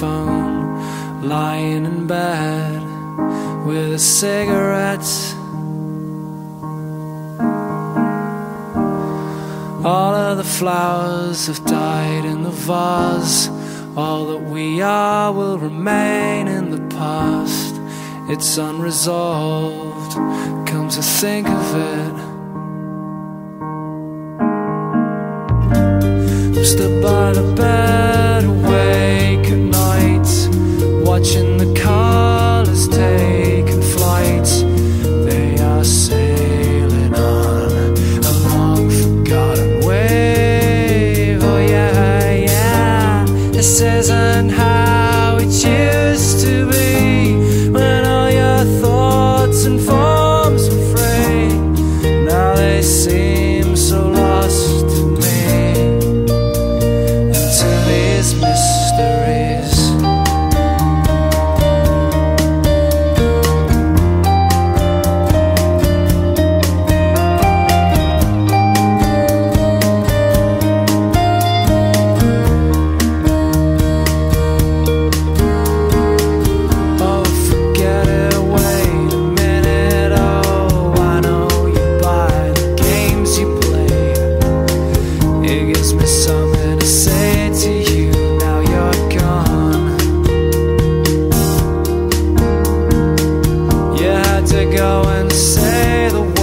phone, lying in bed with a cigarette. All of the flowers have died in the vase. All that we are will remain in the past. It's unresolved, come to think of it. stood by the bed watching the car go and say the word.